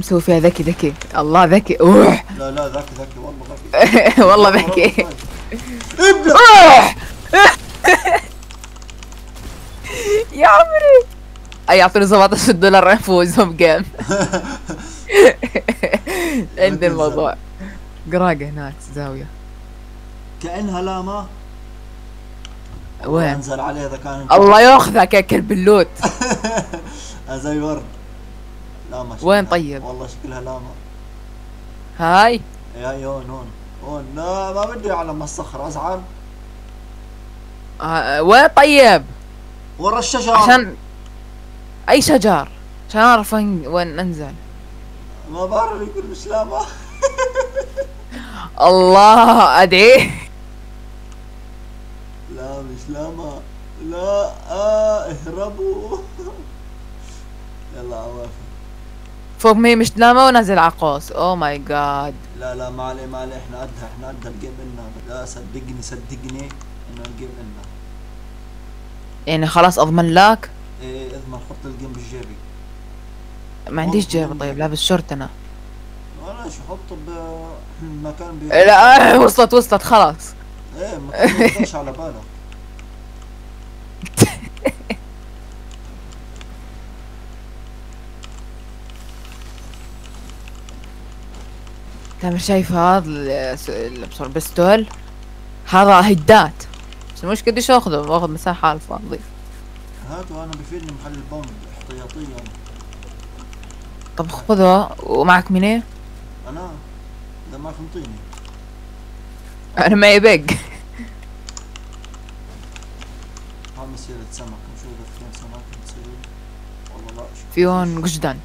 مسوي فيها ذكي ذكي. الله ذكي. أوح. لا لا ذكي ذكي. والله ذكي. والله ذكي. أوح. يا عمري. أي يعطوني 17 دولار أفوزهم جيم عندي الموضوع. قراقة هناك زاوية. كأنها لاما. وين؟ أنزل عليه إذا كان الله ياخذك يا كلب اللوت زي ورد. لاما وين طيب؟ والله شكلها لاما هاي. يا هون هون هون لا ما بدي أعلم الصخرة أزعل. آه، وين طيب؟ ورا الشجر. عشان أي شجر؟ عشان أعرف وين وين أنزل. ما بعرف يقول مش لاما الله ادعي لا مش لاما لا آه اهربوا. يلا عوافي فوق مي مش دلامة ونزل على قوس. oh my God لا لا ما عليه ما عليه. إحنا قدها إحنا قدها ال game إلنا. لا صدقني صدقني إنه ال game إلنا. يعني خلاص أضمن لك؟ إيه أضمن حط ال game بالجيبي. ما عنديش جيب طيب لابس شورت أنا. ولا شو حطه بمكان بي لا وصلت وصلت خلاص. إيه ما يخطرش على بالك تامر شايف هذا ال- ال- بصر بستول؟ هذا هدات. بس مش قديش أخذه؟ باخذ مساحة على الفاضي هاتوا أنا بفيدني محل البوم احتياطيا. طب خذه. ومعك من إيه؟ أنا؟ إذا ما فهمتيني أنا معي بق ها مسيرة سمك. نشوف إذا فين سمك بتصير. والله لا شو؟ في هون قجدان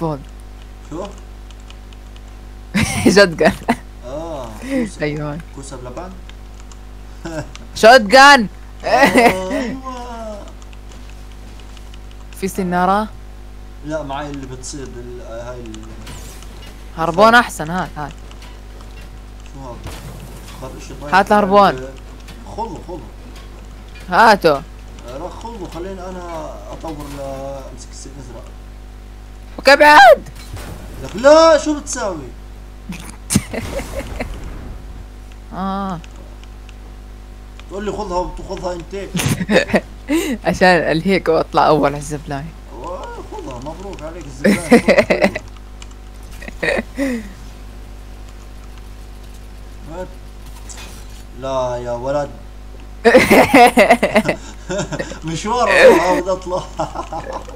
فوق شو؟ شوت آه كوسة أيوه كوسة بلبن؟ شوت جان في سنارة لا معي اللي بتصير بال هاي هربون احسن هات هات شو هذا؟ هات الهربان. خذوا خذوا هاتوا راح خذوا خليني أنا اطور امسك السيف ازرق وكيف بعد؟ لك لا شو بتساوي؟ آه. تقول لي خذها وتاخذها انت. عشان الهيك واطلع أول على الزبلاين أوه، خذها مبروك عليك الزبالة هات. لا يا ولد. مشوار بدي أطلع.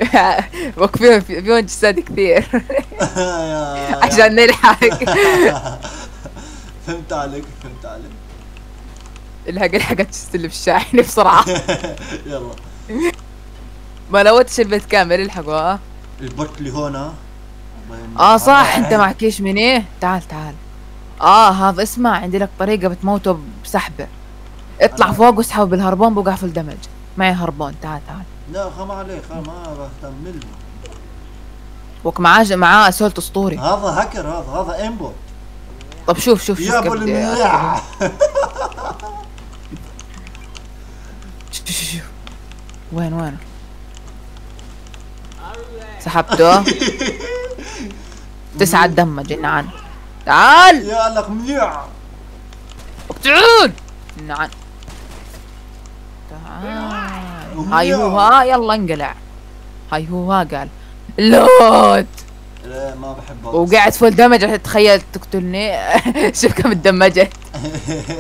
وقفين في فيهم جسد كثير. عشان نلحق. فهمت عليك فهمت عليك. الحق الحق تستلم الشاحن بسرعة. يلا. ما لوتش البيت كامل الحقوا آه البوت اللي هون. آه صح. أنت معك إيش من إيه؟ تعال تعال. آه هذا اسمع عندي لك طريقة بتموته بسحبة. اطلع فوق واسحبه بالهربون بوقع في الدمج. معي هربون؟ تعال تعال. لا خم عليك خم ما بهتم منه وك معاه معاه اسولت أسطوري. هذا هاكر هذا هذا إيمبوت. طب شوف شوف شوف يا أبو الملاح شوف شوف شوف. وين وين؟ سحبته؟ تسعة دمج نعم تعال. يا لك منيع تعال نعم. تعال. هاي هو ها يلا انقلع. هاي هو ها قال. loot. لا ما بحبها وقاعد full damage تخيل تقتلني. شوف كم تدمجت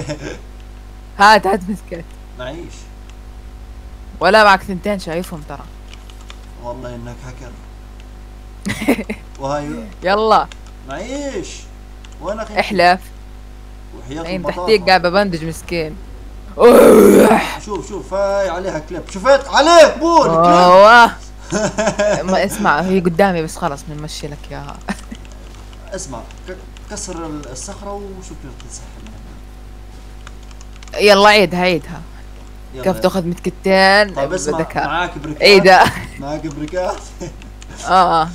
هات هات مسكت معيش. ولا معك ثنتين شايفهم ترى. والله إنك هاكر. وهاي. يلا. معيش. وين أخي؟ احلف. وحياة عين البطاطا. تحتيك قاعد ببندج مسكين. شوف شوف هاي عليها كليب. شفت عليك بول كليب. ما اسمع هي قدامي بس خلاص بنمشي لك اياها. اسمع كسر الصخرة وشوف كيف تنسحب يلا عيدها. عيدها. كيف تاخذ متكتين؟ طيب اسمع معاك بريكات. عيدها معاك بريكات. آه.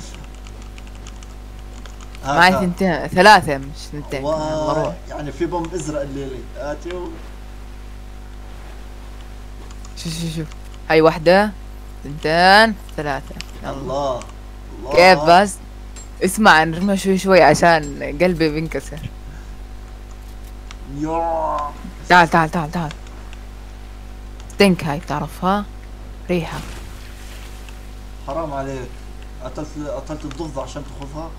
معي. ثنتين ثلاثة مش ثنتين يعني في بوم أزرق الليلة. هاتي و- شوف شوف شوف. هاي واحدة ثنتين ثلاثة. الله الله. كيف بس؟ اسمع نرمى شوي شوي عشان قلبي بينكسر. يا. تعال تعال تعال تعال. تنك هاي بتعرفها؟ ريحة. حرام عليك. قتلت قتلت الضفدع عشان تاخذها؟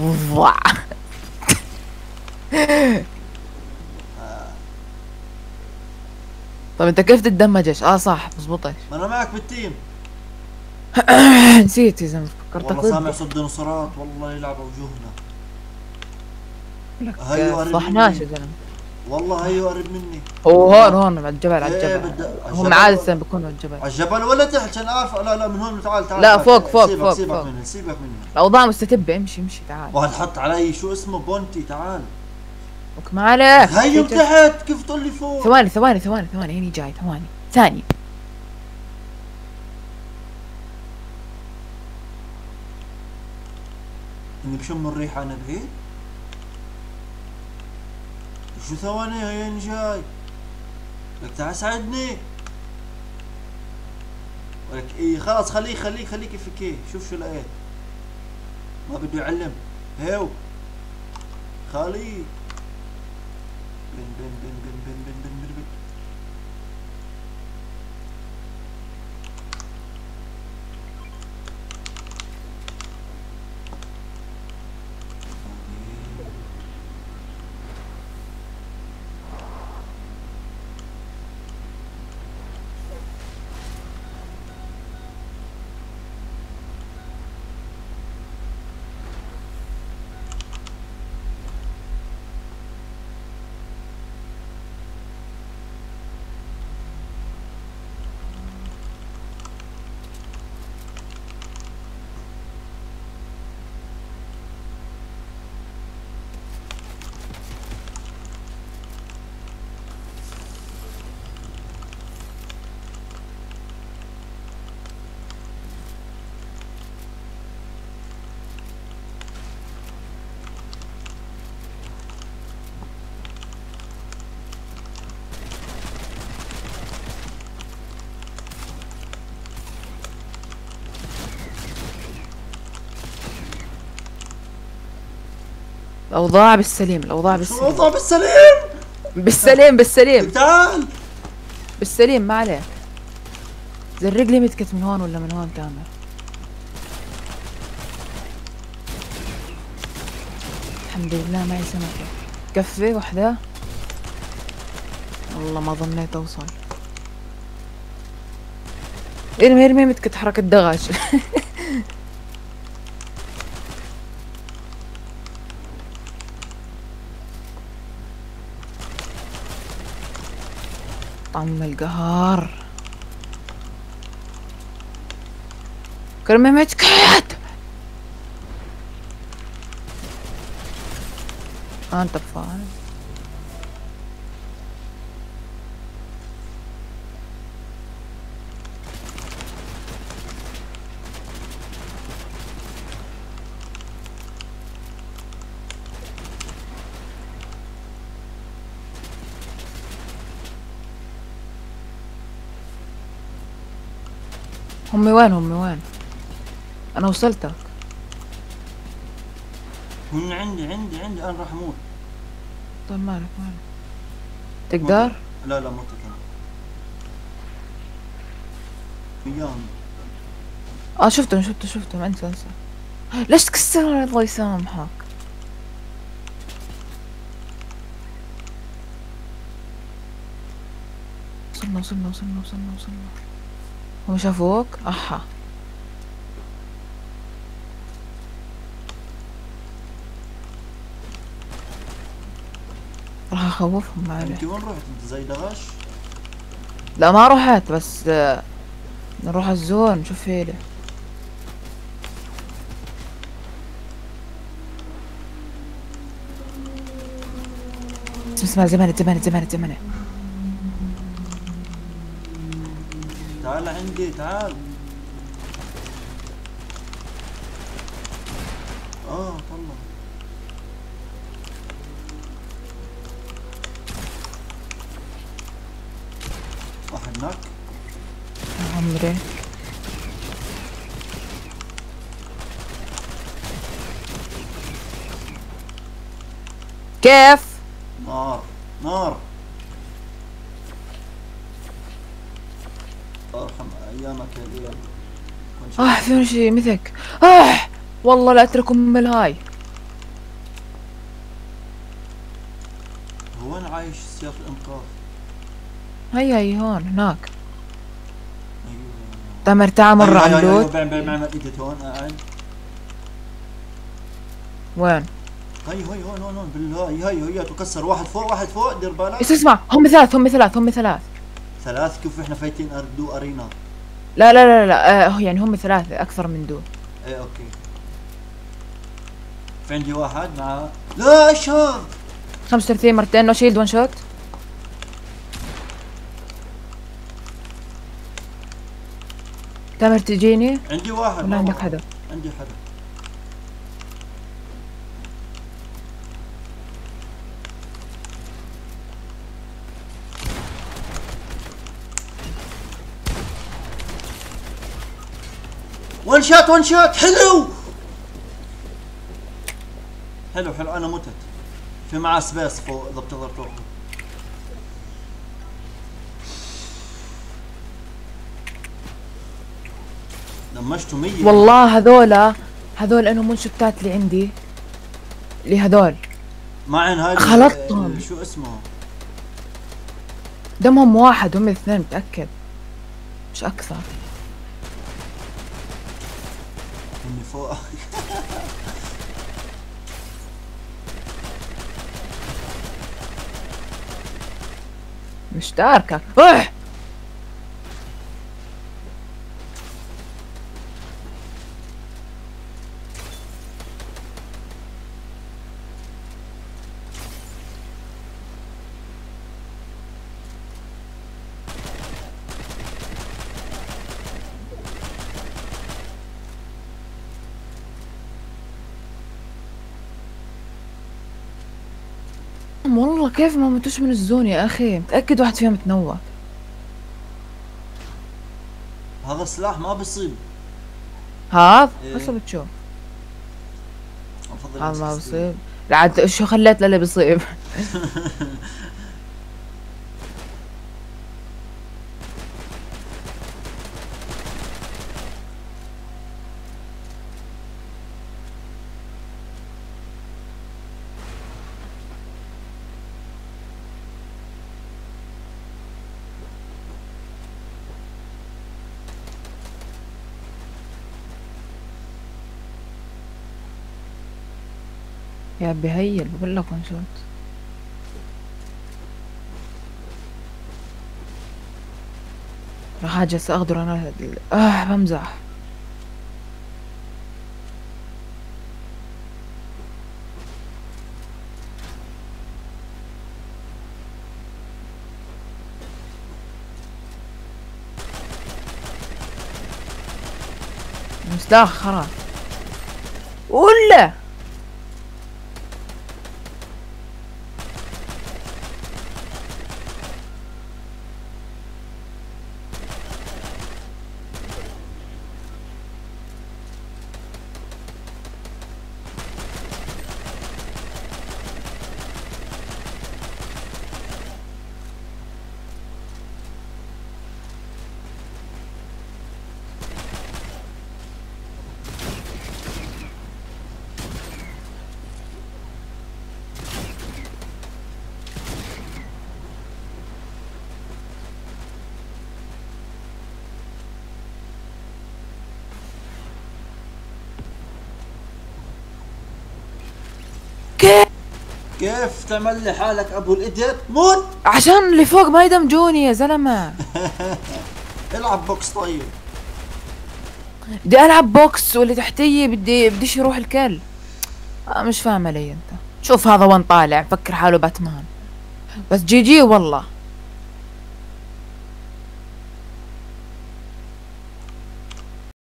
وضع طيب انت كيف تتدمجش؟ آه صح مزبوطش ما أنا معك بالتيم. نسيت يا زلمة فكرتك والله سامع صوت ديناصورات والله يلعب وجوهنا. لك هيو قريب صحناش مني. يا زلمة. والله هيو قريب مني. هو هون هون على الجبل على إيه، الجبل. هم. عادة بيكونوا على الجبل. على الجبل ولا تحت؟ عشان أعرف. لا لا من هون تعال تعال لا،. فوق، فوق، سيبك فوق، سيبك. مني سيبك مني. الأوضاع مستتبة. امشي امشي تعال. واحد حط علي شو اسمه؟ بونتي تعال. ما عليك هيو في- تحت كيف تقول لي فوق؟ ثواني ثواني ثواني ثواني هني جاي ثواني ثانية إني بشم الريحة أنا بعيد شو ثواني هيني جاي؟ لك تعال ساعدني. ولك إيه خلاص خليه خليه خليه كيف كيف شوف شو لقيت. ما بده يعلم. هيو. خالي bin bin bin bin bin bin bin الأوضاع بالسليم الأوضاع بالسليم وضع بالسليم بالسليم بالسليم تعال. بالسليم ما عليك. زرق لي متكت من هون ولا من هون تامر؟ الحمد لله معي سمكة كفي وحدة؟ والله ما ظنيت أوصل. ارمي ارمي متكت حركة دغش طعم القهر كرمي متكت آه، أنت فاهم همي وين همي وين؟ أنا وصلتك. من عندي عندي عندي. أنا راح أموت. طيب مالك مالك؟ تقدر؟ لا لا متت أنا أيام آه شفتهم شفتهم شفتهم. انسى انسى. ليش تكسر الله يسامحك؟ وصلنا وصلنا وصلنا وصلنا وصلنا هم شافوك أحا. راح أخوفهم ما عليه أنت وين رحت زي دغش لا ما رحت بس آه، نروح الزون نشوف فيلي اسمع زمانة زمانة زمانة زمانة عندي تعال. آه طلع. واحد هناك عمري. كيف؟ نار. نار. أيامك يا آه فين شيء مثك آه والله لا أترك أم الهاي. هو وين عايش سياق الإنقاذ. هيا هي هون هناك. أيوه. تامر تعال مرة أيوة، أيوة، أيوة، ايديت هون قاعد وين؟ هي هي هون هون هون بالهاي هي هي تكسر. واحد فوق واحد فوق دير بالك. اسمع؟ هم ثلاث هم ثلاث هم ثلاث. ثلاث كيف إحنا فايتين duo arena؟ لا لا لا لا آه يعني هم ثلاثة أكثر من دول إيه okay. في عندي واحد مع لا هذا 35 مرتين no shield one shot تامر تجيني. عندي واحد ولا. عندك حدا. عندي حدا. one shot one shot حلو حلو حلو أنا متت. في معاه space فوق إذا بتقدر تروح. دمجته 100 والله هذولا هذول انهم من شتات اللي عندي. اللي هذول. معن هاي خلطتهم. شو اسمه؟ دمهم واحد هم الاثنين متأكد. مش أكثر. اني فوق. مش تاركك والله كيف ما متوش من الزون يا أخي؟ متاكد واحد فيهم متنوع هذا السلاح ما بيصيب. هذا؟ إيه. هسه بتشوف هذا ما M16. بصيب لا عاد شو خليت للي بصيب بهيل بقول لك وين شوت راح أجي أقدر أنا. آه بمزح. خلاص ولا! كيف تعمل لي حالك أبو ال edit موت! عشان اللي فوق ما يدمجوني يا زلمة. العب box طيب. بدي ألعب box واللي تحتي بدي بديش يروح الكل. آه مش فاهم علي أنت. شوف هذا وين طالع فكر حاله باتمان. بس GG والله.